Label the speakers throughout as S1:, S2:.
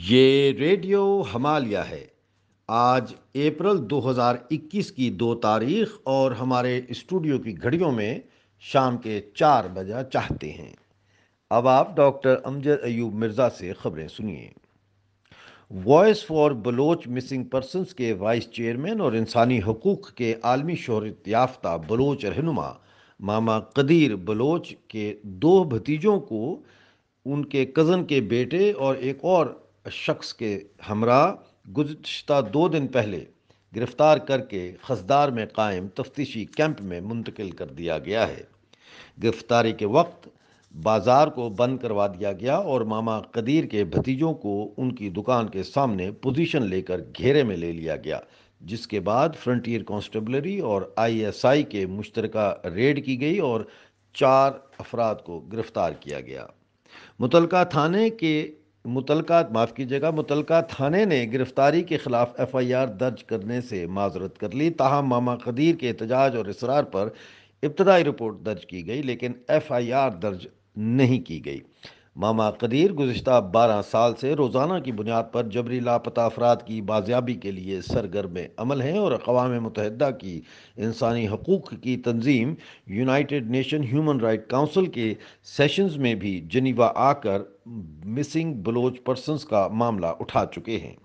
S1: ये रेडियो हमालिया है। आज अप्रैल 2021 की दो तारीख और हमारे स्टूडियो की घड़ियों में शाम के चार बजा चाहते हैं। अब आप डॉक्टर अमजद अयूब मिर्ज़ा से खबरें सुनिए। Voice for Baloch Missing Persons के वाइस चेयरमैन और इंसानी हकूक़ के आलमी शहरत याफ्ता बलोच रहनुमा मामा कदीर बलोच के दो भतीजों को उनके कज़न के बेटे और एक और शख्स के हमरा गुज्त दो दिन पहले गिरफ़्तार करके खसदार में कायम तफ्तीशी कैंप में मुंतकिल कर दिया गया है। गिरफ्तारी के वक्त बाज़ार को बंद करवा दिया गया और मामा कदीर के भतीजों को उनकी दुकान के सामने पोजीशन लेकर घेरे में ले लिया गया, जिसके बाद फ्रंटियर कांस्टेबलरी और आईएसआई के मुश्तरका रेड की गई और चार अफराद को गिरफ़्तार किया गया। मुतलका थाने के मुतलका माफ़ कीजिएगा मुतलका थाने ने गिरफ्तारी के खिलाफ एफ़ आई आर दर्ज करने से माजरत कर ली। ताहम मामा कदीर के एहतजाज और इसरार पर इब्तदाई रिपोर्ट दर्ज की गई, लेकिन एफ़ आई आर दर्ज नहीं की गई। मामा कदीर गुज्त बारह साल से रोज़ाना की बुनियाद पर जबरी लापता अफराद की बाजियाबी के लिए सरगर्म अमल हैं और अकवा मुतहदा की इंसानी हकूक़ की तंजीम United Nation Human Right Council के सेशंस में भी जनीवा आकर मिसिंग बलोच पर्सनस का मामला उठा चुके हैं।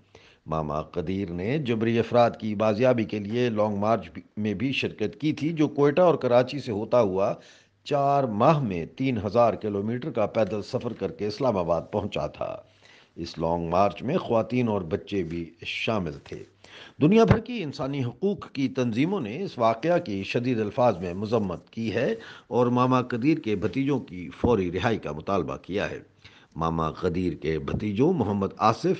S1: मामा कदीर ने जबरी अफराद की बाजियाबी के लिए लॉन्ग मार्च में भी शिरकत की थी, जो कोयटा और कराची से होता हुआ चार माह में तीन हज़ार किलोमीटर का पैदल सफ़र करके इस्लामाबाद पहुँचा था। इस लॉन्ग मार्च में खातन और बच्चे भी शामिल थे। दुनिया भर की इंसानी हकूक़ की तंजीमों ने इस वाक़ की शदीद अल्फाज में मजम्मत की है और मामा कदीर के भतीजों की फौरी रिहाई का मुतालबा किया है। मामा कदीर के भतीजों मोहम्मद आसिफ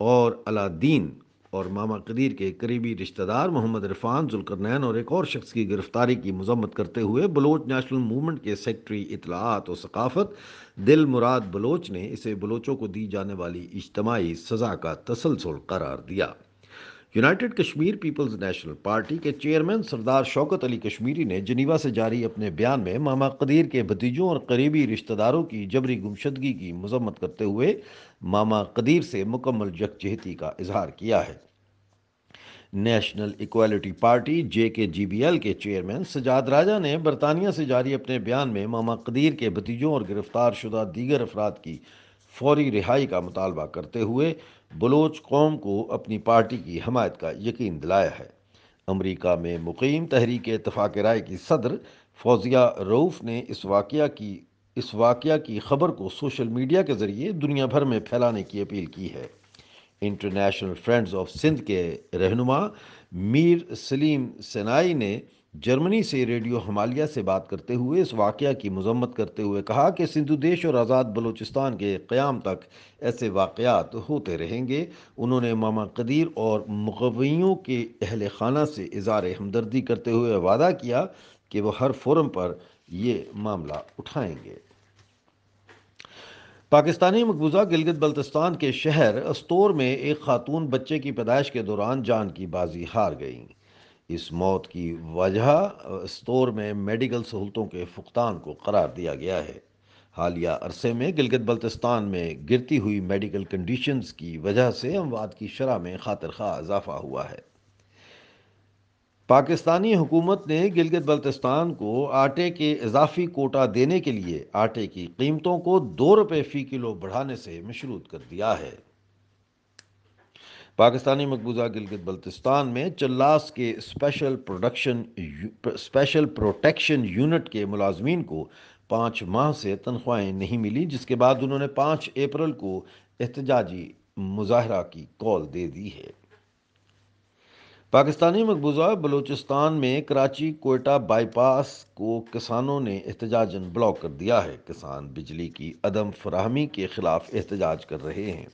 S1: और अलादीन और मामा कदीर के करीबी रिश्तेदार मोहम्मद इरफान जुलकरनैन और एक और शख्स की गिरफ्तारी की मजम्मत करते हुए बलोच नेशनल मूवमेंट के सेक्रटरी इतलात और सकाफत दिल मुराद बलोच ने इसे बलोचों को दी जाने वाली इज्तमाही सज़ा का तसलसल करार दिया। United Kashmir Peoples National Party के चेयरमैन सरदार शौकत अली कश्मीरी ने जनीवा से जारी अपने बयान में मामा कदीर के भतीजों और करीबी रिश्तेदारों की जबरी गुमशदगी की मजम्मत करते हुए मामा कदीर से मुकम्मल यकजहती का इजहार किया है। National Equality Party J K G B L के चेयरमैन सजाद राजा ने बरतानिया से जारी अपने बयान में मामा कदीर के भतीजों और गिरफ़्तार शुदा दीगर अफराद की फौरी रिहाई का मुतालबा करते हुए बलोच कौम को अपनी पार्टी की हमायत का यकीन दिलाया है। अमरीका में मुकीम तहरीक इतफाक़ राय की सदर फौजिया रऊफ़ ने इस वाक़ की, इस वाक़ की खबर को सोशल मीडिया के ज़रिए दुनिया भर में फैलाने की अपील की है। इंटरनेशनल फ्रेंड्स ऑफ़ सिंध के रहनुमा, मीर सलीम सेनाई ने जर्मनी से रेडियो हमालिया से बात करते हुए इस वाक़ की मजम्मत करते हुए कहा कि सिंधु देश और आज़ाद बलूचिस्तान के क़्याम तक ऐसे वाक़ात होते रहेंगे। उन्होंने मामा कदीर और मुकवियों के अहल खाना से इज़ार हमदर्दी करते हुए वादा किया कि वह हर फोरम पर ये मामला उठाएँगे। पाकिस्तानी मकबूजा गिलगित बल्तिस्तान के शहर अस्तोर में एक खातून बच्चे की पैदाइश के दौरान जान की बाजी हार गई। इस मौत की वजह अस्तोर में मेडिकल सहूलतों के फुकतान को करार दिया गया है। हालिया अरसे में गिलगित बल्तिस्तान में गिरती हुई मेडिकल कंडीशंस की वजह से अमवाद की शरह में खातर खा इजाफा हुआ है। पाकिस्तानी हुकूमत ने गिलगित बल्तिस्तान को आटे के इजाफी कोटा देने के लिए आटे की कीमतों को दो रुपये फ़ी किलो बढ़ाने से मशरूत कर दिया है। पाकिस्तानी मकबूजा गिलगित बल्तिस्तान में चल्लास के special production special protection unit के मुलाजमीन को पाँच माह से तनख्वाहें नहीं मिली, जिसके बाद उन्होंने पाँच अप्रैल को एहतजाजी मुजाहरा की कॉल दे दी है। पाकिस्तानी मकबूजा बलूचिस्तान में कराची कोयटा बाईपास को किसानों ने एहतजाजन ब्लॉक कर दिया है। किसान बिजली की अदम फराहमी के खिलाफ एहतजाज कर रहे हैं।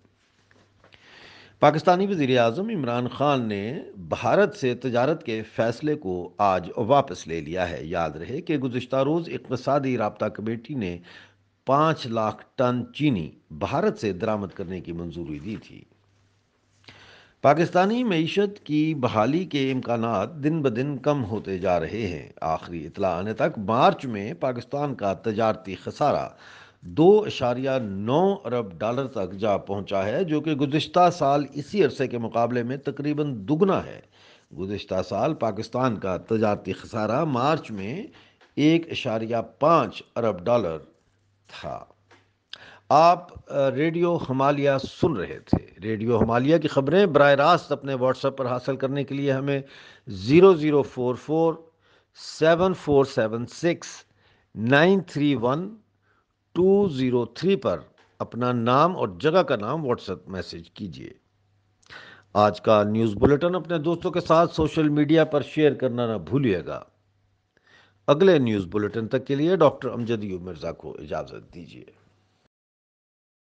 S1: पाकिस्तानी वज़ीर अजम इमरान खान ने भारत से तजारत के फैसले को आज वापस ले लिया है। याद रहे कि गुज्त रोज़ इकतदी रबता कमेटी ने पाँच लाख टन चीनी भारत से दरामद करने की मंजूरी दी थी। पाकिस्तानी मीशत की बहाली के इम्कान दिन ब दिन कम होते जा रहे हैं। आखिरी इतला आने तक मार्च में पाकिस्तान का तजारती खसारा दो इशारिया नौ अरब डॉलर तक जा पहुँचा है, जो कि गुज्त साल इसी अरसे के मुकाबले में तकरीबन दुगना है। गुज्त साल पाकिस्तान का तजारती खसारा मार्च में एक इशारिया पाँच अरब डॉलर था। आप रेडियो हमालिया सुन रहे थे। रेडियो हमालिया की खबरें बर रास्त अपने व्हाट्सएप पर हासिल करने के लिए हमें zero zero four four seven four seven six nine three one two zero three पर अपना नाम और जगह का नाम व्हाट्सएप मैसेज कीजिए। आज का न्यूज़ बुलेटिन अपने दोस्तों के साथ सोशल मीडिया पर शेयर करना ना भूलिएगा। अगले न्यूज़ बुलेटिन तक के लिए डॉक्टर अमजद यू मिर्ज़ा को इजाज़त दीजिए।